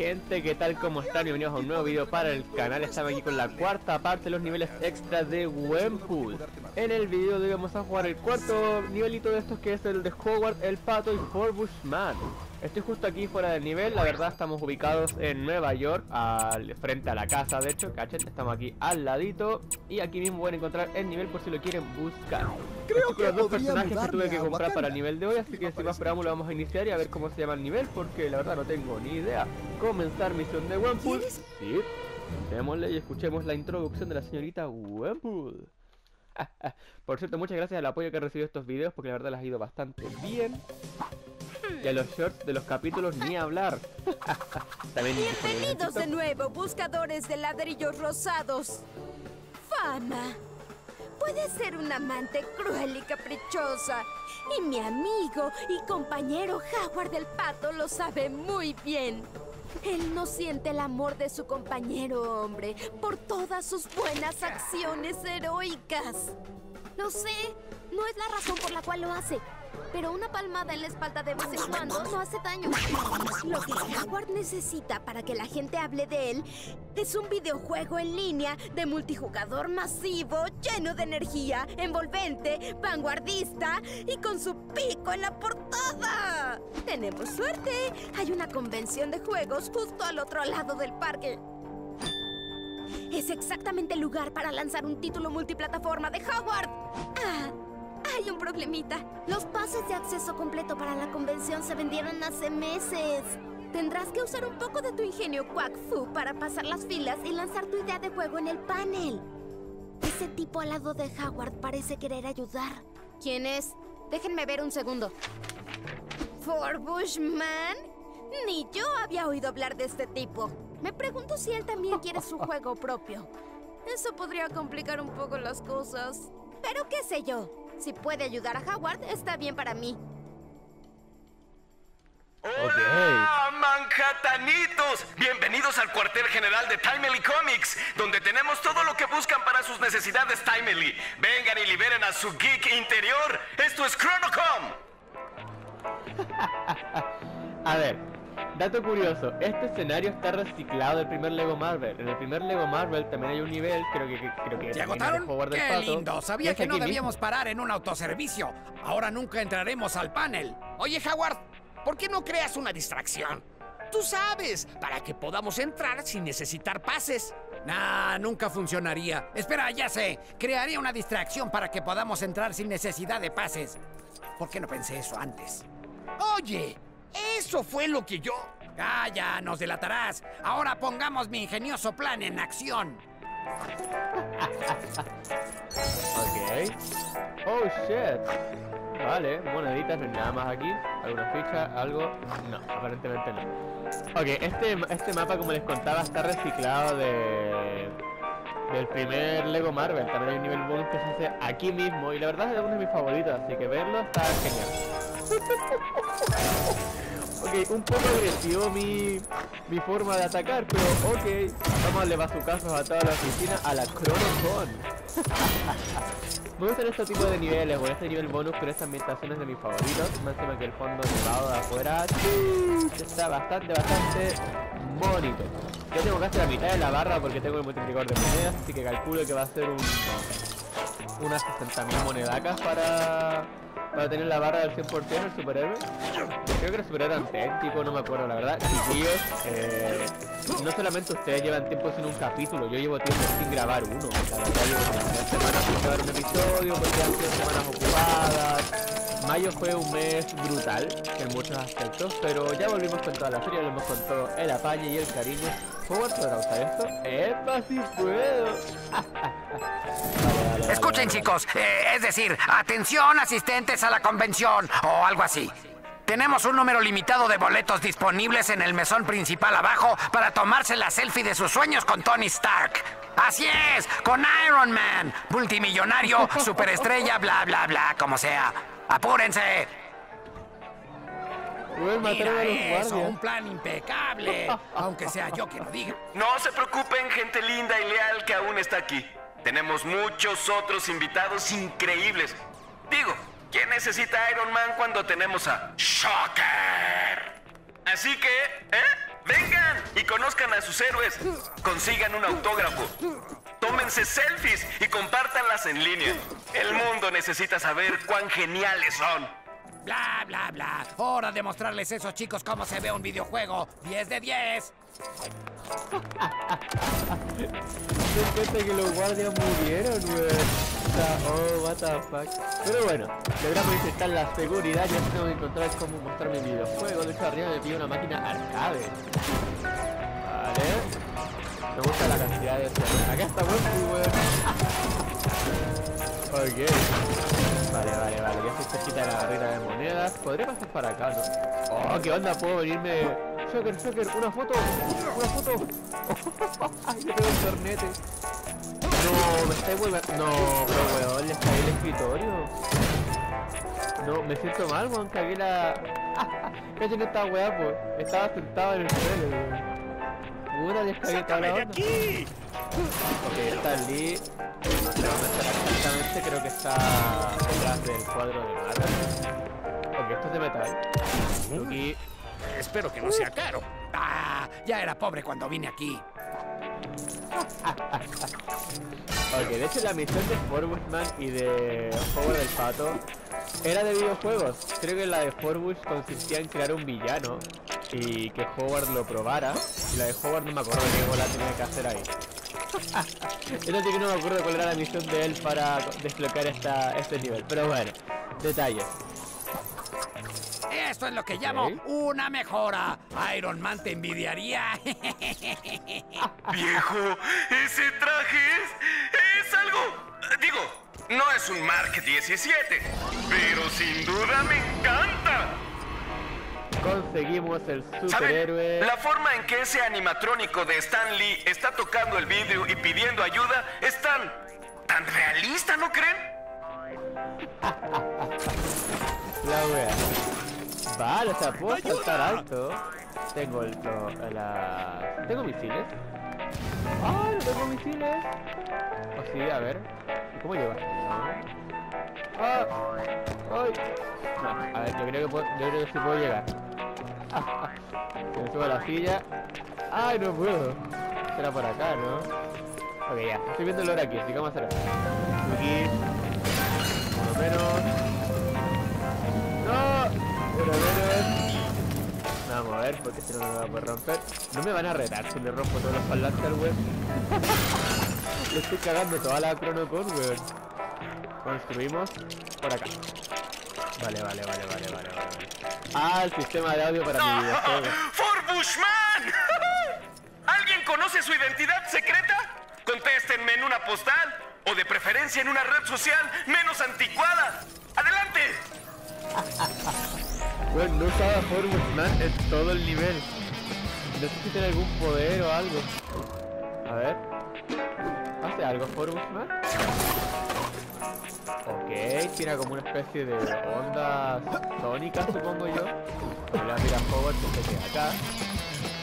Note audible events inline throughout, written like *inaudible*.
gente, ¿qué tal? ¿Cómo están? Bienvenidos a un nuevo video para el canal Estamos aquí con la cuarta parte de los niveles extra de Wempool En el video de hoy vamos a jugar el cuarto nivelito de estos que es el de Howard, el Pato y Forbushman Estoy justo aquí fuera del nivel, la verdad estamos ubicados en Nueva York, al frente a la casa de hecho, cachete, estamos aquí al ladito Y aquí mismo pueden encontrar el nivel por si lo quieren buscar Creo que los dos personajes que tuve que comprar para el nivel de hoy, así que sin más preámbulo vamos a iniciar y a ver cómo se llama el nivel, porque la verdad no tengo ni idea. Comenzar misión de. ¿Quieres? Sí. Démosle y escuchemos la introducción de la señorita Wempool. *laughs* Por cierto, muchas gracias al apoyo que he recibido estos videos, porque la verdad les ha ido bastante bien. Y a los shorts de los capítulos ni hablar. *laughs* También en Bienvenidos de nuevo, buscadores de ladrillos rosados. Fama. Puede ser un amante cruel y caprichosa. Y mi amigo y compañero Howard del Pato lo sabe muy bien. Él no siente el amor de su compañero hombre por todas sus buenas acciones heroicas. Lo sé, no es la razón por la cual lo hace. Pero una palmada en la espalda de vez en cuando no hace daño. Lo que Howard necesita para que la gente hable de él es un videojuego en línea de multijugador masivo, lleno de energía, envolvente, vanguardista y con su pico en la portada. Tenemos suerte. Hay una convención de juegos justo al otro lado del parque. Es exactamente el lugar para lanzar un título multiplataforma de Howard. Ah, hay un problemita. Los pases de acceso completo para la convención se vendieron hace meses. Tendrás que usar un poco de tu ingenio Quack Fu para pasar las filas y lanzar tu idea de juego en el panel. Ese tipo al lado de Howard parece querer ayudar. ¿Quién es? Déjenme ver un segundo. ¿For Bushman? Ni yo había oído hablar de este tipo. Me pregunto si él también quiere su *laughs* juego propio. Eso podría complicar un poco las cosas. Pero qué sé yo. Si puede ayudar a Howard, está bien para mí. ¡Hola, Manhattanitos! Bienvenidos al cuartel general de Timely Comics, donde tenemos todo lo que buscan para sus necesidades Timely. Vengan y liberen a su geek interior. Esto es Chronocom. *laughs* A ver, dato curioso, este escenario está reciclado del primer Lego Marvel. En el primer Lego Marvel también hay un nivel, creo que, que- creo que ¿Se también agotaron? ¡Qué Pato, lindo! Sabía que no debíamos parar en un autoservicio. Ahora nunca entraremos al panel. Oye, Howard, ¿por qué no creas una distracción? Tú sabes, para que podamos entrar sin necesitar pases. Nah, nunca funcionaría. Espera, ya sé. Crearía una distracción para que podamos entrar sin necesidad de pases. ¿Por qué no pensé eso antes? Oye, eso fue lo que yo... Calla, nos delatarás. Ahora pongamos mi ingenioso plan en acción. Ok. Oh shit. Vale, moneditas, no hay nada más aquí. ¿Alguna ficha? ¿Algo? No, aparentemente no. Ok, este, este mapa, como les contaba, está reciclado de. Del primer Lego Marvel. También hay un nivel bonus que se hace aquí mismo. Y la verdad es uno de mis favoritos, así que verlo está genial. Ok, un poco agresivo mi, mi forma de atacar, pero ok. Vamos a darle bazucazos a toda la oficina a la ChronoCon. Me gustan este tipo de niveles, o este nivel bonus, pero esta ambientación es de mis favoritos. Más encima que el fondo nevado de afuera está bastante, bastante bonito. Ya tengo casi la mitad de la barra porque tengo el multiplicador de monedas, así que calculo que va a ser un, unas 60.000 monedacas para, para tener la barra del 100% del superhéroe. Creo que era superhéroe auténtico, no me acuerdo la verdad. Chiquillos, eh, no solamente ustedes llevan tiempo sin un capítulo, yo llevo tiempo sin grabar uno. La verdad llevo semanas sin grabar un episodio porque han sido semanas ocupadas. Mayo fue un mes brutal en muchos aspectos, pero ya volvimos con toda la serie, volvimos con todo el apañe y el cariño. ¿Puedo podrá usar esto? ¡Epa, si puedo! Vale, vale, vale, Escuchen vale. chicos, eh, es decir, atención asistentes a la convención o algo así. Tenemos un número limitado de boletos disponibles en el mesón principal abajo para tomarse la selfie de sus sueños con Tony Stark. Así es, con Iron Man, multimillonario, *laughs* superestrella, bla, bla, bla, como sea. ¡Apúrense! Pueden matar a los guardias. plan impecable, *laughs* aunque sea yo que lo diga. No se preocupen, gente linda y leal que aún está aquí. Tenemos muchos otros invitados increíbles. Digo, ¿quién necesita Iron Man cuando tenemos a Shocker? Así que, ¿eh? Vengan y conozcan a sus héroes. Consigan un autógrafo. Tómense selfies y compártanlas en línea. El mundo necesita saber cuán geniales son. Bla, bla, bla. Hora de mostrarles a esos chicos cómo se ve un videojuego. 10 de 10. Me cuenta que los guardias murieron, sea, oh, what the fuck. Pero bueno, logramos intentar la seguridad. Ya tengo que encontrar cómo mostrar mi videojuego. De hecho, arriba me pide una máquina arcade. Me gusta la cantidad de... Acá está bueno, weón. ok. Vale, vale, vale. Ya estoy cerquita de la barrera de monedas. Podría pasar para acá, ¿no? Oh, ¿qué onda? ¿Puedo venirme...? Joker, Joker, una foto. Una foto. *laughs* Yo tengo un tornete. No, me está volviendo. No, pero weón, le caí el escritorio. No, me siento mal, weón, cagué la. ¿Qué no estaba weá, pues? Estaba sentado en el suelo, weón. Puta, cagué toda la onda. Ok, está Lee. Exactamente, creo que está detrás del cuadro de Mata. Ok, esto es de metal. Aquí. Espero que no sea caro. Ah, ya era pobre cuando vine aquí. Ok, de hecho la misión de Forbushman y de Juego del Pato era de videojuegos. Creo que la de Forbush consistía en crear un villano y que Howard lo probara. Y la de Howard no me acuerdo qué bola tenía que hacer ahí. *laughs* Eso sí que no me acuerdo cuál era la misión de él para desbloquear esta, este nivel. Pero bueno, detalles. Esto es lo que llamo una mejora. Iron Man te envidiaría. *laughs* Viejo, ese traje es, es algo... Digo, no es un Mark 17, pero sin duda me encanta. Conseguimos el ¿Saben? superhéroe. La forma en que ese animatrónico de Stan Lee está tocando el vidrio y pidiendo ayuda es tan... tan realista, ¿no creen? La wea. Vale, o sea, puedo saltar alto. Tengo el, la... ¿Tengo misiles? ¡Ah, no tengo misiles! O sí, a ver. ¿Cómo allá? ¡Ah! ¡Ay! No, a ver, yo creo que puedo, yo creo que sí puedo llegar. Se me subo a la silla. ¡Ay, no puedo! Será por acá, ¿no? Ok, ya. Estoy viendo el hora aquí, así que vamos a hacer. Aquí. Por lo menos. ¡No! Por lo menos. Vamos a ver, porque si no me va a poder romper. No me van a retar si le rompo todos los parlantes al web. Le *laughs* estoy cagando toda la Chronocon, weón. Construimos por acá. Vale, vale, vale, vale, vale, vale. Ah, el sistema de audio para mi videojuego. ¡For Bushman! ¿Alguien conoce su identidad secreta? Contéstenme en una postal o de preferencia en una red social menos anticuada. ¡Adelante! Weón, no usaba Forward en todo el nivel. No sé si tiene algún poder o algo. A ver. ¿Hace algo Forward Ok, tiene como una especie de ondas sónicas, supongo yo. Mira, mira Howard que se queda acá.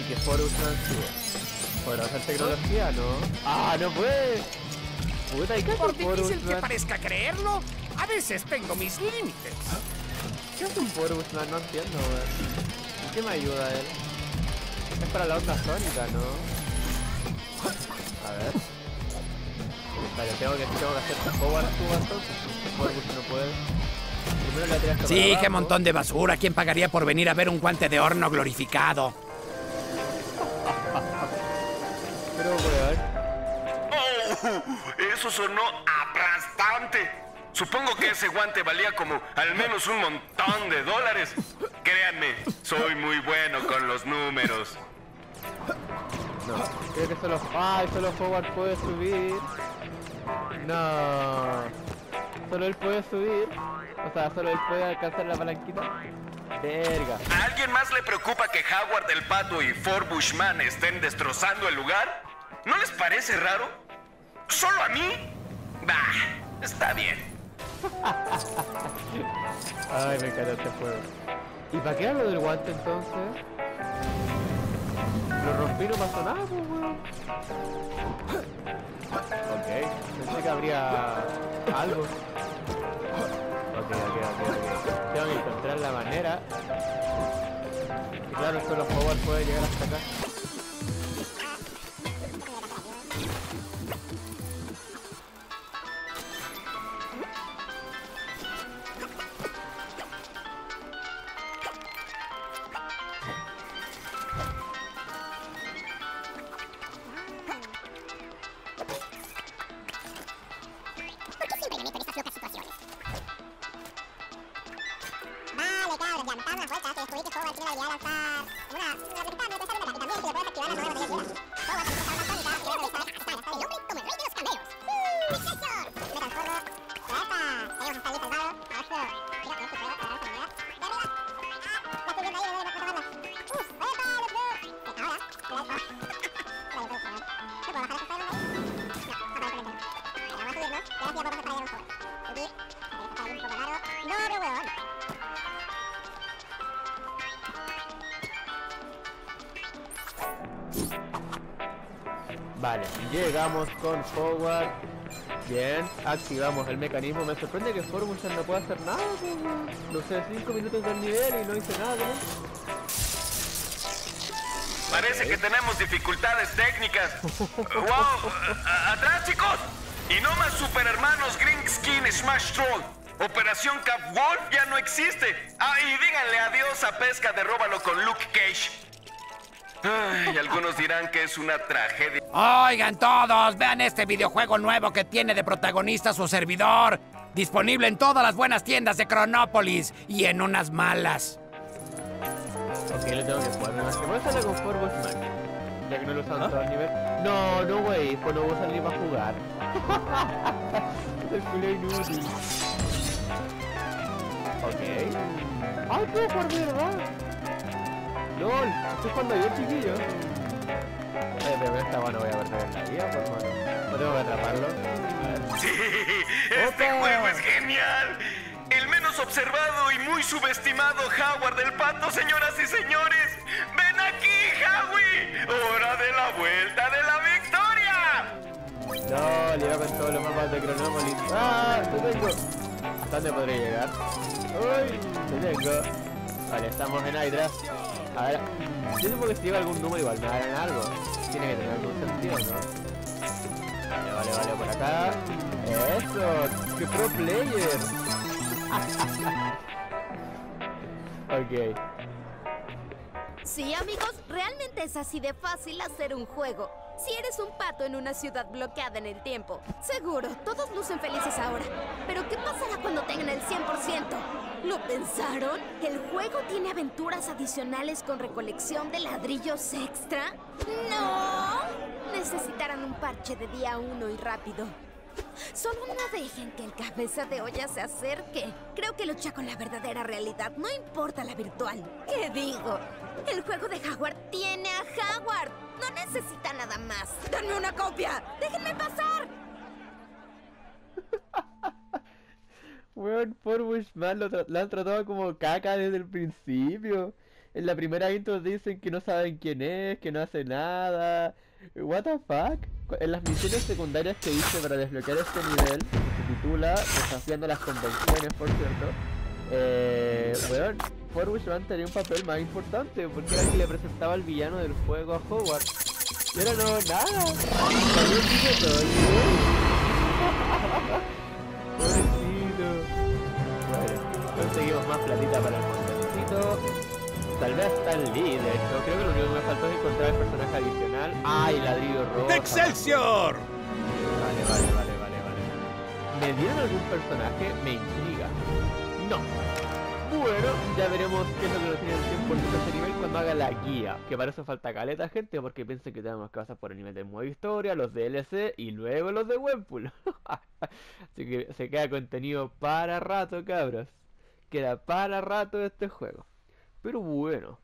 Y que Forward sube. ¿Podrá hacer tecnología, no? ¡Ah, no puede! Puta, ¿y qué Por difícil que parezca creerlo, a veces tengo mis límites. ¿Qué hace un Forward No entiendo, weón. ¿En qué me ayuda él? Es para la onda sónica, ¿no? A ver. Vale, tengo que, tengo que hacer Howard entonces. Forward no. Primero le tiras Sí, qué montón de basura. ¿Quién pagaría por venir a ver un guante de horno glorificado? Pero. ¡Oh! Eso sonó aplastante. Supongo que ese guante valía como al menos un montón de dólares. Créanme, soy muy bueno con los números. No, creo que solo. ¡Ay! Solo Howard puede subir. No. Solo él puede subir. O sea, solo él puede alcanzar la palanquita. Verga. ¿A alguien más le preocupa que Howard el Pato y Ford Bushman estén destrozando el lugar? ¿No les parece raro? ¿Solo a mí? Bah, está bien. *laughs* Ay, me encanta este juego. ¿Y para qué era lo del guante entonces? Lo rompí no pasó nada, pues, weón. Ok, pensé que habría algo. Ok, ok, ok, ok. Tengo que encontrar la manera Y claro, solo Howard puede llegar hasta acá. Vale, llegamos con Howard. Bien, activamos el mecanismo. Me sorprende que Formusan no pueda hacer nada. No sé, 5 minutos del nivel y no hice nada. ¿no? Parece que tenemos dificultades técnicas. *laughs* ¡Wow! ¡Atrás, chicos! Y no más super hermanos Green Skin Smash Troll. Operación Cap Wolf ya no existe. Ah, y díganle adiós a pesca de róbalo con Luke Cage. Ay, algunos dirán que es una tragedia. Oigan todos, vean este videojuego nuevo que tiene de protagonista su servidor. Disponible en todas las buenas tiendas de Cronópolis y en unas malas. Ok, le tengo que jugar. Nada más que voy a hacerle con Formusan. Ya que no lo usan todo el nivel. No, no, güey. Pues no voy a salir para jugar. *laughs* el culo inútil. Ok. ¡Ay, puedo por verdad! ¡Lol! Estoy jugando yo, chiquillo. Ay, pero esta bueno voy a perder la vida, por mano. No tengo que atraparlo. Sí, este ¡Opa! juego es genial. El menos observado y muy subestimado Howard del Pato, señoras y señores. ¡Ven aquí, Howie! ¡Hora de la vuelta de la victoria! No, le iba con todos los mapas de Cronópolis. ¡Ah! ¡Te tengo! ¿Hasta dónde podré llegar? ¡Uy! ¡Te tengo! Vale, estamos en Hydra. A ver, yo supongo que si lleva algún número igual me darán algo. Tiene que tener algún sentido, ¿no? Vale, vale, vale, por acá. ¡Eso! ¡Qué pro player! *laughs* ok. Sí, amigos, realmente es así de fácil hacer un juego. Si eres un pato en una ciudad bloqueada en el tiempo, seguro, todos lucen felices ahora. Pero ¿qué pasará cuando tengan el 100%? ¿Lo pensaron? ¿El juego tiene aventuras adicionales con recolección de ladrillos extra? ¡No! Necesitarán un parche de día uno y rápido. Solo no dejen que el cabeza de olla se acerque. Creo que lucha con la verdadera realidad, no importa la virtual. ¿Qué digo? El juego de Howard tiene a Howard. No necesita nada más. ¡Denme una copia! ¡Déjenme pasar! *laughs* Weón, Forbushman lo, tra- lo han tratado como caca desde el principio. En la primera intro dicen que no saben quién es, que no hace nada. What the fuck? En las misiones secundarias que hice para desbloquear este nivel, que se titula Desafiando las convenciones, por cierto. Eh, weón, Forbushman tenía un papel más importante porque era el que le presentaba al villano del juego a Howard. Y ahora no, nada. *laughs* Pobrecito. Bueno, conseguimos más platita para el montoncito. Tal vez hasta el líder. Yo creo que lo único que me faltó es encontrar el personaje adicional. ¡Ah, el ladrillo rojo! ¡Excelsior! Vale, vale, vale, vale, vale. ¿Me dieron algún personaje? Me intriga. No. Bueno, ya veremos qué es lo que nos tiene el 100% de este nivel cuando haga la guía. Que para eso falta caleta, gente, porque piensen que tenemos que pasar por el nivel de modo historia, los DLC y luego los de Webpool. *laughs* Así que se queda contenido para rato, cabros. Queda para rato este juego. Pero bueno.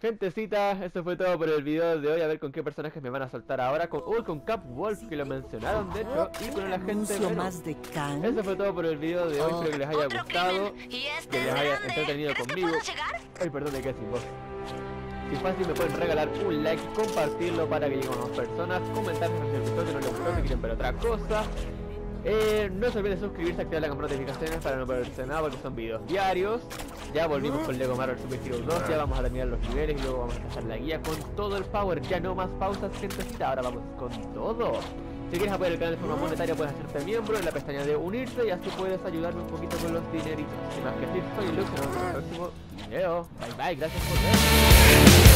Gentecita, eso fue todo por el video de hoy. A ver con qué personajes me van a soltar ahora. Con, uy, con Cap Wolf, que lo mencionaron de hecho. Y con el agente Anuncio Venom. más de Khan. Eso fue todo por el video de hoy. Espero que les haya gustado. Y Que este les es haya entretenido ¿Crees que conmigo. Ay, perdón, me quedé sin voz. Si es fácil, me pueden regalar un like, compartirlo para que lleguen más personas, comentar si les gustó, que no les gustó, si quieren ver otra cosa. Eh, no se olviden de suscribirse, activar la campana de notificaciones para no perderse nada porque son videos diarios. Ya volvimos con Lego Marvel Super Heroes 2, ya vamos a terminar los niveles y luego vamos a empezar la guía con todo el power. Ya no más pausas, gentecita, ahora vamos con todo. Si quieres apoyar el canal de forma monetaria puedes hacerte miembro en la pestaña de unirse y así puedes ayudarme un poquito con los dineritos. Sin más que decir, soy Luke, nos vemos en el próximo video. Bye bye, gracias por ver.